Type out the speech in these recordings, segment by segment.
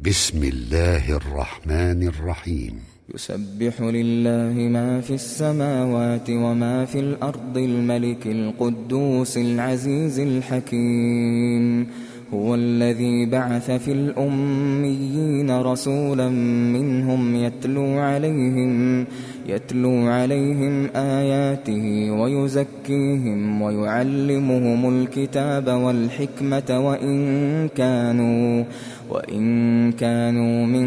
بسم الله الرحمن الرحيم. يسبح لله ما في السماوات وما في الأرض الملك القدوس العزيز الحكيم. هو الذي بعث في الأميين رسولا منهم يتلو عليهم يتلو عليهم آياته ويزكيهم ويعلمهم الكتاب والحكمة وإن كانوا وإن كانوا من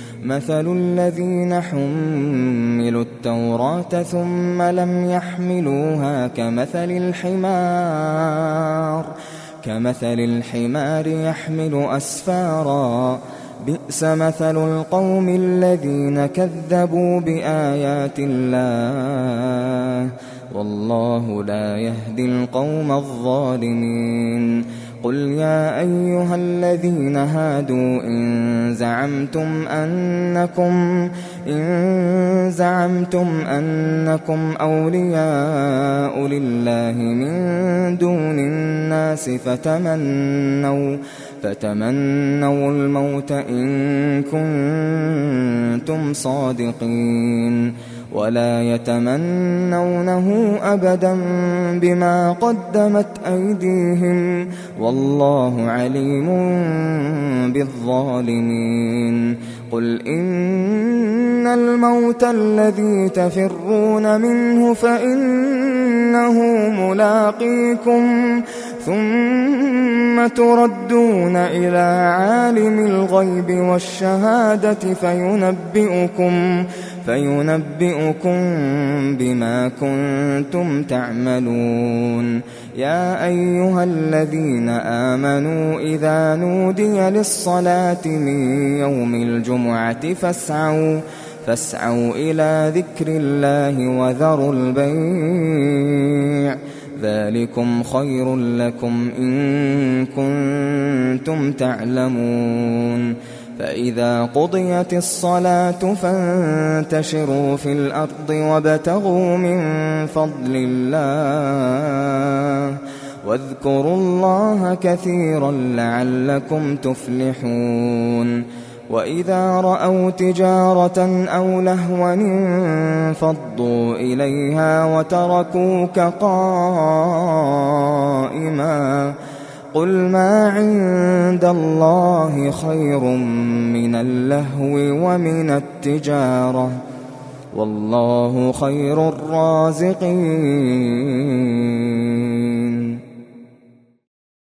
مثل الذين حملوا التوراة ثم لم يحملوها كمثل الحمار كمثل الحمار يحمل أسفارا. بئس مثل القوم الذين كذبوا بآيات الله والله لا يهدي القوم الظالمين. قل يا أيها الذين هادوا إن زعمتم أنكم إن زعمتم أنكم أولياء لله من دون الناس فتمنوا فتمنوا الموت إن كنتم صادقين ولا يتمنونه أبدا بما قدمت أيديهم والله عليم بالظالمين. قل إن الموت الذي تفرون منه فإنه ملاقيكم ثم تردون إلى عالم الغيب والشهادة فينبئكم فينبئكم بما كنتم تعملون. يا أيها الذين آمنوا إذا نودي للصلاة من يوم الجمعة فاسعوا فاسعوا إلى ذكر الله وذروا البيع. ذلكم خير لكم إن كنتم تعلمون فإذا قضيت الصلاة فانتشروا في الأرض وابتغوا من فضل الله واذكروا الله كثيرا لعلكم تفلحون وإذا رأوا تجارة أو لهوا انفضوا إليها وتركوك قائما قل ما عند الله خير من اللهو ومن التجارة والله خير الرازقين